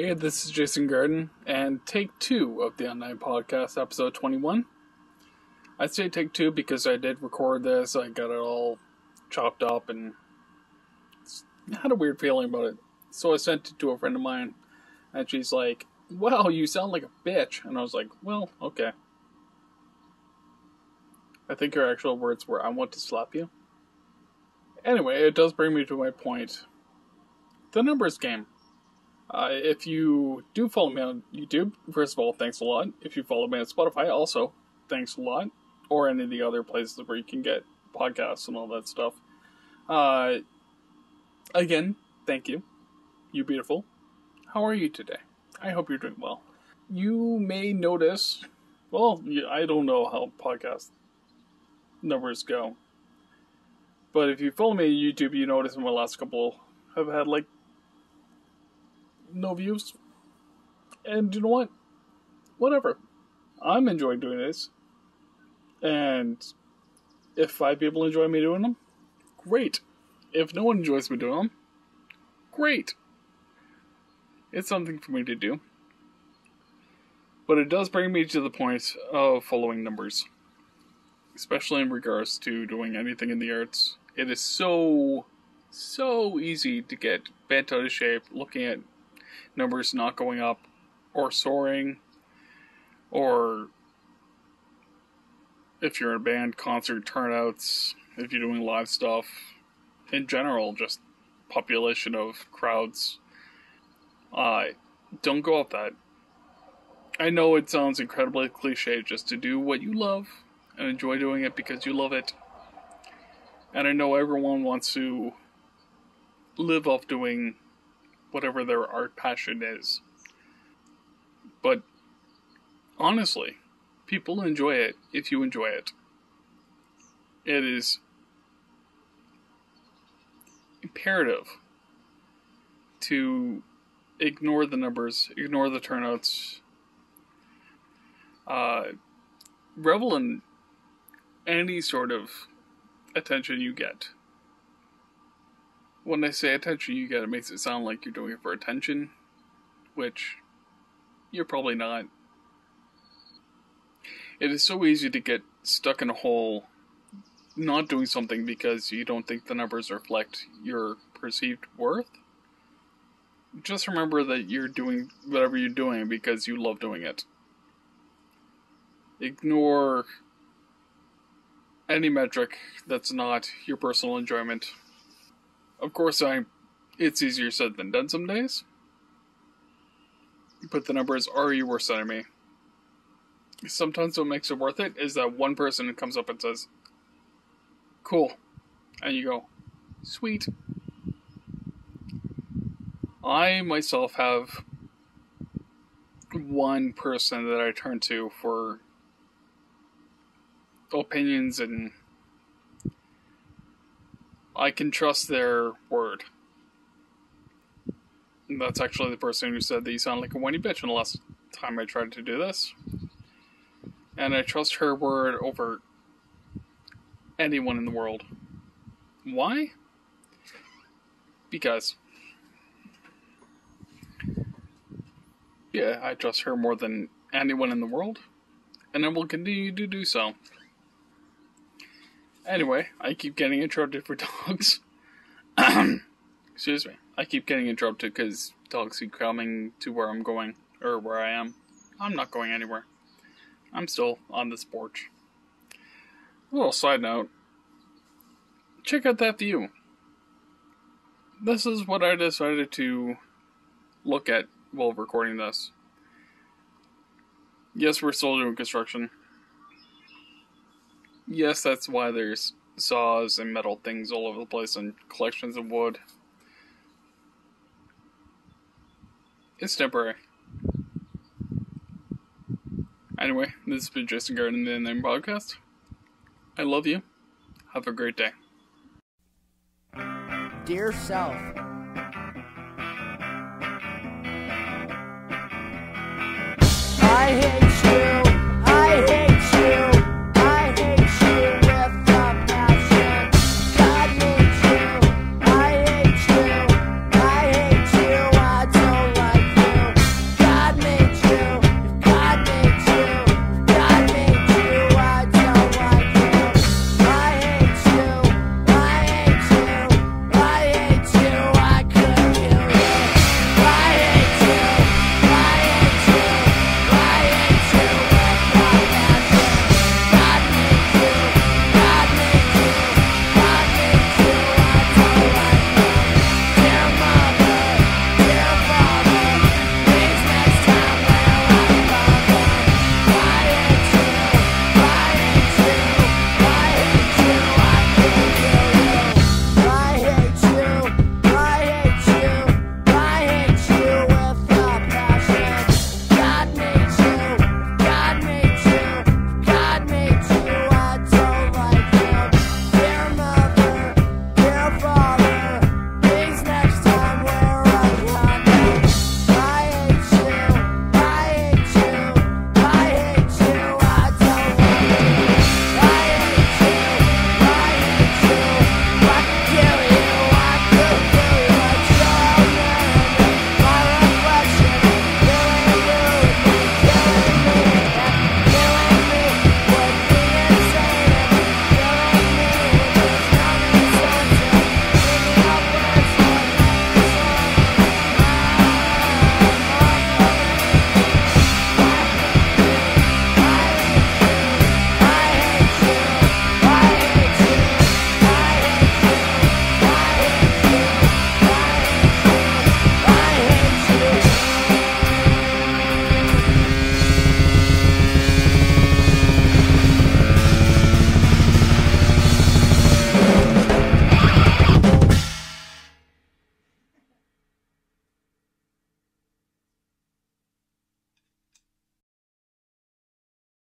Hey, this is Jason Garden, and take two of the Unnamed Podcast, episode 21. I say take two because I did record this, I got it all chopped up, and had a weird feeling about it. So I sent it to a friend of mine, and she's like, Wow, you sound like a bitch. And I was like, Well, okay. I think her actual words were, I want to slap you. Anyway, it does bring me to my point. The numbers game. Uh, if you do follow me on YouTube, first of all, thanks a lot. If you follow me on Spotify, also, thanks a lot. Or any of the other places where you can get podcasts and all that stuff. Uh, again, thank you. You beautiful. How are you today? I hope you're doing well. You may notice, well, I don't know how podcast numbers go. But if you follow me on YouTube, you notice in my last couple, I've had like no views. And you know what? Whatever. I'm enjoying doing this. And if five people enjoy me doing them, great. If no one enjoys me doing them, great. It's something for me to do. But it does bring me to the point of following numbers. Especially in regards to doing anything in the arts. It is so, so easy to get bent out of shape looking at numbers not going up or soaring, or if you're in a band, concert turnouts, if you're doing live stuff, in general, just population of crowds. Uh, don't go up that. I know it sounds incredibly cliche just to do what you love and enjoy doing it because you love it. And I know everyone wants to live off doing whatever their art passion is. But honestly, people enjoy it if you enjoy it. It is imperative to ignore the numbers, ignore the turnouts, uh, revel in any sort of attention you get when they say attention you get, it makes it sound like you're doing it for attention, which you're probably not. It is so easy to get stuck in a hole not doing something because you don't think the numbers reflect your perceived worth. Just remember that you're doing whatever you're doing because you love doing it. Ignore any metric that's not your personal enjoyment of course, I it's easier said than done some days. But the numbers are your worst me? Sometimes what makes it worth it is that one person comes up and says, Cool. And you go, Sweet. I myself have one person that I turn to for opinions and I can trust their word. That's actually the person who said that you sound like a whiny bitch in the last time I tried to do this. And I trust her word over anyone in the world. Why? Because. Yeah, I trust her more than anyone in the world. And I will continue to do so. Anyway, I keep getting interrupted for dogs. Excuse me. I keep getting interrupted because dogs keep coming to where I'm going, or where I am. I'm not going anywhere. I'm still on this porch. A little side note. Check out that view. This is what I decided to look at while recording this. Yes, we're still doing construction yes, that's why there's saws and metal things all over the place and collections of wood. It's temporary. Anyway, this has been Jason Garden, the Unnamed Podcast. I love you. Have a great day. Dear Self. I hate